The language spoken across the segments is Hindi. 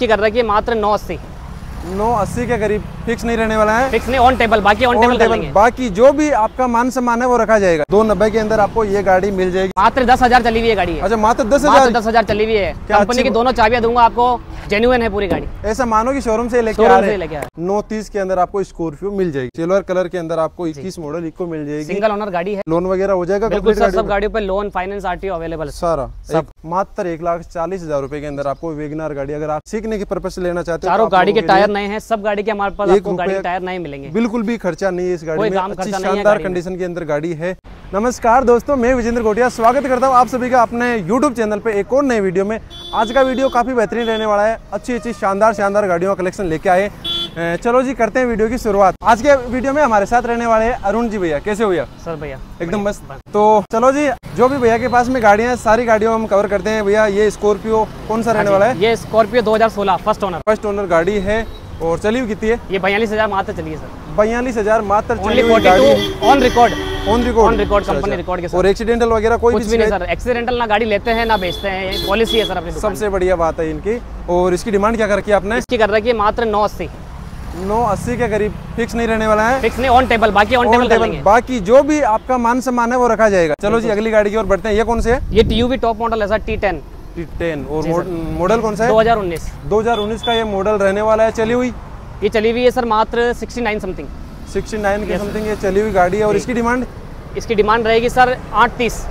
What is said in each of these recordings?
की कर रखी है मात्र नौ अस्सी। नौ अस्सी के करीब फिक्स नहीं रहने वाला है। फिक्स नहीं ऑन टेबल बाकी ऑन टेबल, टेबल बाकी जो भी आपका मान सम्मान है वो रखा जाएगा। दो नब्बे के अंदर आपको ये गाड़ी मिल जाएगी। मात्र दस हज़ार चली हुई है गाड़ी। है अच्छा मात्र दस हज़ार? दस हज़ार चली हुई है। कंपनी की दोनों चाबियाँ दूँगा आपको। जेन्युइन है पूरी गाड़ी। ऐसा मानो कि शोरूम से लेके आ रहे हैं। नौ तीस के अंदर आपको स्कॉर्पियो मिल जाएगी। सिल्वर कलर के अंदर आपको इक्कीस मॉडल इको मिल जाएगी। सिंगल ओनर गाड़ी है। लोन वगैरह हो जाएगा बिल्कुल सर सब गाड़ियों पे लोन फाइनेंस आरटीओ अवेलेबल सारा। एक मात्र एक लाख चालीस हज़ार रुपए के अंदर आपको वेगनार गाड़ी अगर आप सीखने के पर्पज से लेना चाहते हो तो चारों गाड़ी के टायर नए हैं सब गाड़ी के हमारे पास एक आपको गाड़ी के टायर नए मिलेंगे। बिल्कुल भी खर्चा नहीं है इस गाड़ी में। अच्छी शानदार कंडीशन के अंदर गाड़ी है। नमस्कार दोस्तों मैं विजेंद्र गोटिया स्वागत करता हूँ आप सभी का अपने यूट्यूब चैनल पे एक और नए वीडियो में। आज का वीडियो काफ़ी बेहतरीन रहने वाला है। अच्छी अच्छी शानदार शानदार गाड़ियों का कलेक्शन लेके आए। चलो जी करते हैं वीडियो की शुरुआत। आज के वीडियो में हमारे साथ रहने वाले हैं अरुण जी भैया। कैसे भैया? सर भैया एकदम मस्त। तो चलो जी जो भी भैया के पास में गाड़ियाँ हैं सारी गाड़ियों हम कवर करते हैं। भैया ये स्कॉर्पियो कौन सा रहने वाला है? ये Scorpio 2016 first owner first owner गाड़ी है। और चली हुई कितनी है? ये बयालीस हज़ार मात्र चलिए सर। बयालीस हज़ार मात्र on record on record on record company record के साथ। और एक्सीडेंटल वगैरह कोई कुछ भी नहीं सर एक्सीडेंटल ना गाड़ी लेते हैं ना बेचते हैं ये पॉलिसी है सर अपनी सबसे बढ़िया बात है इनकी। और इसकी डिमांड क्या कर रखी है आपने? इसकी कर रखी है मात्र नौ अस्सी। नौ अस्सी के करीब फिक्स नहीं रहने वाला है। फिक्स नहीं ऑन टेबल बाकी ऑन टेबल लेंगे बाकी जो भी आपका मान सम्मान है वो रखा जाएगा। चलो जी अगली गाड़ी की ओर बढ़ते हैं। ये कौन से है? ये टीयूवी टॉप मॉडल है sir T ten T ten और मॉडल कौन सा है? दो हज़ार उन्नीस। 2019 का ये मॉडल रहने वाला है। चली हुई? ये चली हुई है सर मात्र सिक्सटी नाइन 69 के समथिंग ये चली हुई गाड़ी है और इसकी डिमांड? इसकी डिमांड रहेगी सर आठ तीस।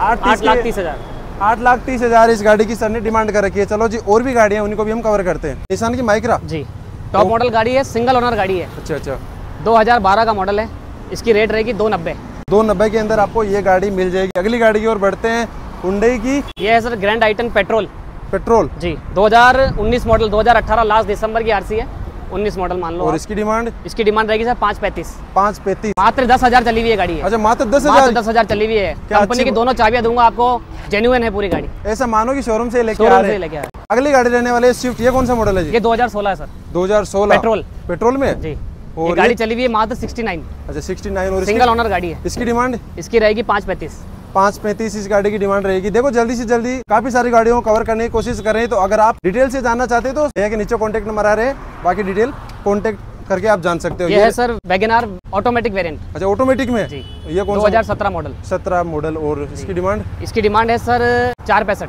आठ लाख तीस हज़ार। आठ लाख तीस हज़ार इस गाड़ी की सर ने डिमांड कर रखी है। चलो जी और भी गाड़ियाँ हैं उनको भी हम कवर करते हैं। निशान की माइक्रा जी टॉप मॉडल गाड़ी है सिंगल ओनर गाड़ी है। अच्छा अच्छा। 2012 का मॉडल है इसकी रेट रहेगी दो नब्बे। दो नब्बे के अंदर आपको ये गाड़ी मिल जाएगी। अगली गाड़ी की ओर बढ़ते हैं हुंडई की। ये है sir grand i ten petrol petrol ji 2019 model 2018 last दिसंबर की आरसी है। 19 मॉडल मान लो और इसकी डिमांड? इसकी डिमांड रहेगी सर पाँच पैंतीस। पाँच पैंतीस। मात्र दस हज़ार चली हुई है गाड़ी है। अच्छा मात्र दस हज़ार? दस हज़ार चली हुई है। कंपनी की दोनों चाबियाँ दूँगा आपको। जेन्युइन है पूरी गाड़ी। ऐसा मानो कि शोरूम से लेके आ रहे हैं लेके अगली गाड़ी रहने वाले स्विफ्ट ये कौन सा मॉडल है ये 2016 है सर। 2016 पेट्रोल पेट्रोल में? जी। और ये गाड़ी चली हुई है मात्र 69 अच्छा 69 और सिंगल ओनर गाड़ी है। इसकी डिमांड? इसकी रहेगी पाँच पैंतीस। पाँच पैंतीस इस गाड़ी की डिमांड रहेगी। देखो जल्दी से जल्दी काफ़ी सारी गाड़ियों को कवर करने की कोशिश कर रहे हैं। तो अगर आप डिटेल से जानना चाहते हैं तो यहाँ के नीचे कॉन्टेक्ट नंबर आ रहे हैं। बाकी डिटेल कॉन्टेक्ट करके आप जान सकते हो। ये है sir wagon R automatic variant अच्छा ऑटोमेटिक में? जी। ये कौन सा? 2017 मॉडल सत्रह मॉडल और इसकी डिमांड इसकी डिमांड है सर चार पैंसठ।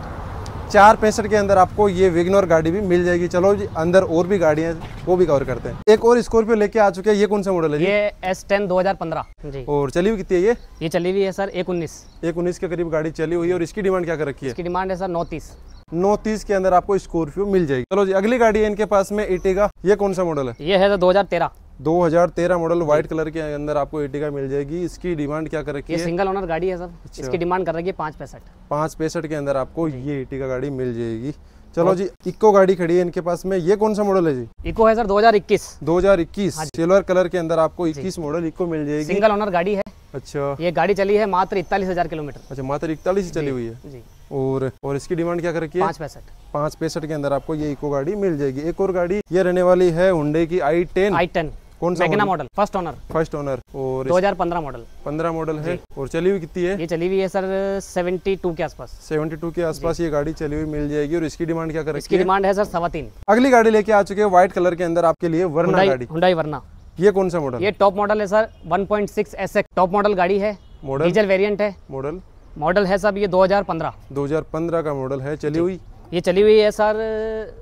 चार पैंसठ के अंदर आपको ये वेगनर गाड़ी भी मिल जाएगी। चलो जी अंदर और भी गाड़ियाँ हैं, वो भी कवर करते हैं। एक और स्कॉर्पियो लेके आ चुके हैं ये कौन सा मॉडल है जी? ये एस टेन दो हज़ार पंद्रह। जी। और चली हुई कितनी है ये? ये चली हुई है सर एक उन्नीस। एक उन्नीस के करीब गाड़ी चली हुई है और इसकी डिमांड क्या कर रखी है? इसकी डिमांड है सर नौ तीस। नौ तीस के अंदर आपको स्कॉर्पियो मिल जाएगी। चलो जी अगली गाड़ी है इनके पास में इटेगा ये कौन सा मॉडल है? ये है सर दो हज़ार तेरह। 2013 मॉडल व्हाइट कलर के अंदर आपको एटिगा मिल जाएगी। इसकी डिमांड क्या कर रखी है? सिंगल ओनर गाड़ी है सर अच्छा। इसकी डिमांड कर रही है पाँच पैंसठ। पाँच पैंसठ के अंदर आपको ये एटिगा गाड़ी मिल जाएगी। चलो जी इको गाड़ी खड़ी है इनके पास में। ये कौन सा मॉडल है जी? इको है सर 2021 2021 सिल्वर कलर के अंदर आपको 21 मॉडल इको मिल जाएगी। सिंगल ओनर गाड़ी है। अच्छा। ये गाड़ी चली है मात्र इकतालीस हज़ार किलोमीटर। अच्छा मात्र इकतालीस चली हुई है। जी। और और इसकी डिमांड क्या कर रखी है? पाँच पैंसठ। पाँच पैंसठ के अंदर आपको ये इको गाड़ी मिल जाएगी। एक और गाड़ी ये रहने वाली है हुडे की आई टेन आई टेन कौन सा Magna model first owner first owner और 2015 मॉडल पंद्रह मॉडल है और चली हुई कितनी है? ये चली हुई है सर 72 के आसपास. 72 के आसपास ये गाड़ी चली हुई मिल जाएगी और इसकी डिमांड क्या कर इसकी डिमांड है सर सवा तीन. अगली गाड़ी लेके आ चुके हैं व्हाइट कलर के अंदर आपके लिए वरना गाड़ी। हुडाई वरना ये कौन सा मॉडल ये टॉप मॉडल है सर 1.6 एसएक्स टॉप मॉडल गाड़ी है। मॉडल डीजल वेरिएंट है। मॉडल मॉडल है सब ये 2015 2015 का मॉडल है चली हुई। ये चली हुई है सर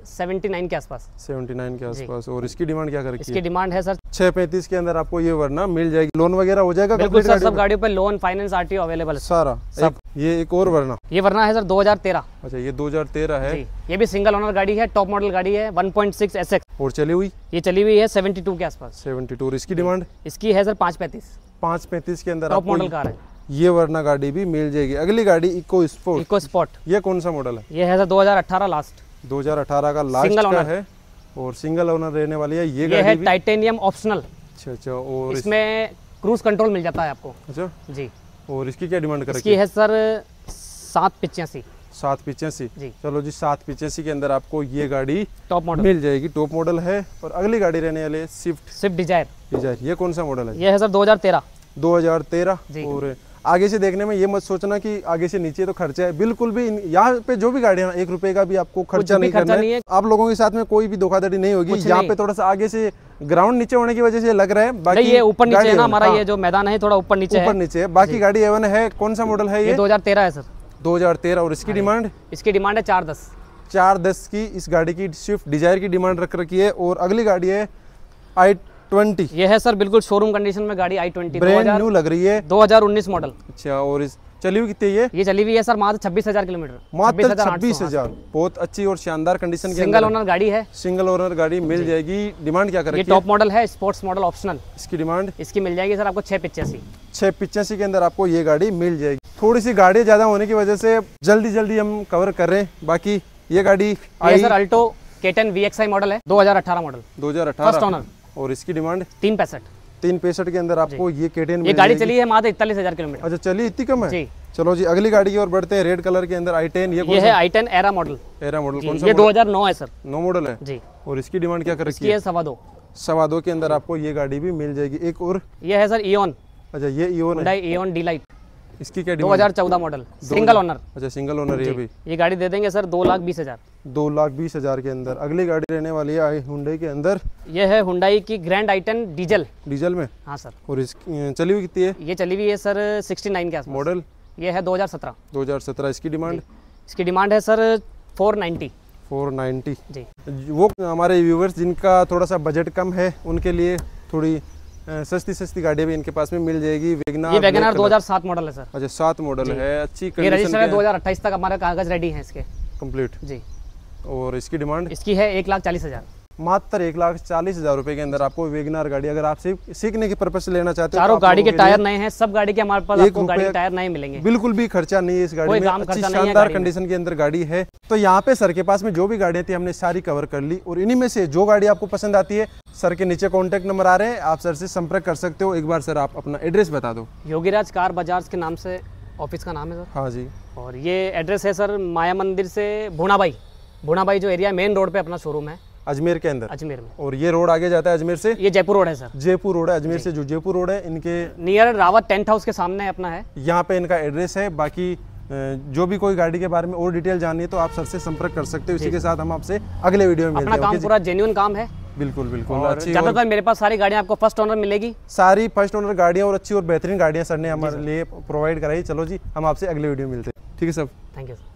79 के आसपास। 79 के आसपास। और इसकी डिमांड क्या कर रखी इसकी डिमांड है सर। छह पैंतीस के अंदर आपको ये वरना मिल जाएगी। लोन वगैरह हो जाएगा बिल्कुल सर सब गाड़ियों पे लोन फाइनेंस आरटीओ अवेलेबल है सारा। एक, ये एक और वरना? ये वरना है सर 2013 अच्छा ये 2013 है। ये भी सिंगल ओनर गाड़ी है टॉप मॉडल गाड़ी है 1.6 एसएक्स और चली हुई? ये चली हुई है 72 के आसपास। 72 और इसकी डिमांड? इसकी है सर पाँच पैंतीस। पाँच पैंतीस के अंदर टॉप मॉडल कार है। ये वरना गाड़ी भी मिल जाएगी। अगली गाड़ी इको स्पोर्ट इको स्पॉट ये कौन सा मॉडल है? ये है सर 2018 लास्ट 2018 का लास्ट का है और सिंगल ओनर रहने वाली है। ये ये गाड़ी है टाइटेनियम ऑप्शनल अच्छा अच्छा और इस, इसमें क्रूज कंट्रोल मिल जाता है आपको। अच्छा। जी। और इसकी क्या डिमांड कर है? सर सात पिचासी सात पिचासी चलो जी सात पिचासी के अंदर आपको ये गाड़ी टॉप मॉडल मिल जाएगी। टॉप मॉडल है और अगली गाड़ी रहने वाली है स्विफ्ट स्विफ्ट डिज़ायर डिज़ायर ये कौन सा मॉडल है? ये है सर 2013 2013 जी। और आगे से देखने में ये मत सोचना कि आगे से नीचे तो खर्चा है। बिल्कुल भी यहाँ पे जो भी गाड़ियाँ एक रुपए का भी आपको खर्चा नहीं खर्चा करना नहीं है। है। आप लोगों के साथ में कोई भी धोखाधड़ी नहीं होगी। यहाँ पे थोड़ा सा आगे से ग्राउंड नीचे होने की वजह से लग रहा है। बाकी ये ऊपर नीचे है ना हमारा हाँ, ये जो मैदान है थोड़ा ऊपर नीचे ऊपर नीचे है। बाकी गाड़ी एवन है। कौन सा मॉडल है ये 2013 है सर। 2013 और इसकी डिमांड इसकी डिमांड है चार दस। चार दस की। इस गाड़ी की स्विफ्ट डिज़ायर की डिमांड रख रखी है। और अगली गाड़ी है आई ट्वेंटी ये है सर बिल्कुल शोरूम कंडीशन में गाड़ी आई ट्वेंटी न्यू लग रही है। दो हज़ार उन्नीस मॉडल अच्छा और इस चली हुई कितनी है ये? चली हुई है सर मात्र छब्बीस हज़ार किलोमीटर। मात्र 26,800, छब्बीस। हज़ार। बहुत अच्छी और शानदार कंडीशन के सिंगल ओनर गाड़ी है। सिंगल ओनर गाड़ी मिल जाएगी। डिमांड क्या करेगी टॉप मॉडल है? स्पोर्ट्स मॉडल ऑप्शनल इसकी डिमांड इसकी मिल जाएगी सर आपको छह पिचासी छह पिचासी के अंदर आपको ये गाड़ी मिल जाएगी। थोड़ी सी गाड़ी ज़्यादा होने की वजह से जल्दी जल्दी हम कवर कर रहे हैं। बाकी ये गाड़ी sir Alto K ten V model है 2018 मॉडल दो हज़ार फ़र्स्ट ओनर और इसकी डिमांड? तीन पैंसठ। तीन पैंसठ के अंदर आपको ये केटेन ये गाड़ी चली है मात्र इकतालीस हज़ार किलोमीटर। अच्छा चली इतनी कम है? जी। चलो जी अगली गाड़ी की ओर बढ़ते हैं। रेड कलर के अंदर आई टेन ये ये है i ten Era model Era model कौन सा ये 2009 है सर। नो मॉडल है? जी। और इसकी डिमांड क्या कर रखी है? सवा दो। सवा दो के अंदर आपको ये गाड़ी भी मिल जाएगी। एक और? ये है सर ईओन अच्छा ये ईओन है। हुंडई ईओन डी लाइट इसकी क्या डिमांड 2014 मॉडल सिंगल ओनर अच्छा सिंगल ओनर ये भी। ये गाड़ी दे देंगे सर दो लाख बीस हज़ार। दो लाख बीस हज़ार के अंदर। अगली गाड़ी रहने वाली है हुंडई के अंदर। ये है हुंडई की grand i ten diesel diesel में? हाँ सर। और इसकी चली हुई कितनी है? ये चली हुई है सर 69 के मॉडल ये है 2017 2017 इसकी डिमांड इसकी डिमांड है सर 490 490 जी। वो हमारे व्यूवर्स जिनका थोड़ा सा बजट कम है उनके लिए थोड़ी सस्ती सस्ती गाड़ी भी इनके पास में मिल जाएगी। वेगनार ये वेगनार black 2007 मॉडल है सर अच्छा सात मॉडल है। अच्छी ये हज़ार रजिस्टर है के 2028 तक हमारे कागज़ रेडी है इसके। कंप्लीट जी। और इसकी डिमांड इसकी है एक लाख चालीस हज़ार। मात्र एक लाख चालीस हज़ार रुपए के अंदर आपको वेगनार गाड़ी अगर आप सीख सीखने के पर्पज से लेना चाहते हो तो चारों गाड़ी के टायर नए हैं सब गाड़ी के हमारे पास एक आपको गाड़ी के टायर नए मिलेंगे। बिल्कुल भी खर्चा नहीं है इस गाड़ी में। अच्छी शानदार कंडीशन के अंदर गाड़ी है। तो यहाँ पे सर के पास में जो भी गाड़ियाँ थी हमने सारी कवर कर ली। और इन्हीं में से जो गाड़ी आपको पसंद आती है सर के नीचे कॉन्टेक्ट नंबर आ रहे हैं। आप सर से संपर्क कर सकते हो। एक बार सर आप अपना एड्रेस बता दो। योगीराज कार बाजार्स के नाम से ऑफ़िस का नाम है सर। हाँ जी। और ये एड्रेस है सर माया मंदिर से भूणाबाई भूणाबाई जो एरिया मेन रोड पे अपना शोरूम है। अजमेर के अंदर। अजमेर में। और ये रोड आगे जाता है अजमेर से? ये जयपुर रोड है सर। जयपुर रोड है अजमेर से जो जयपुर रोड है इनके नियर रावत टेंट हाउस के सामने अपना है। यहाँ पे इनका एड्रेस है। बाकी जो भी कोई गाड़ी के बारे में और डिटेल जाननी है तो आप सर से संपर्क कर सकते हो। इसी के साथ हम आपसे अगले वीडियो में अपना काम पूरा जेन्यून काम है। बिल्कुल बिल्कुल। और अच्छी ज़्यादातर मेरे पास सारी गाड़ियाँ आपको फ़र्स्ट ओनर मिलेगी। सारी फ़र्स्ट ओनर गाड़ियाँ और अच्छी और बेहतरीन गाड़ियाँ सर ने हमारे लिए प्रोवाइड कराई। चलो जी हम आपसे अगले वीडियो में मिलते हैं। ठीक है सर। Thank you sir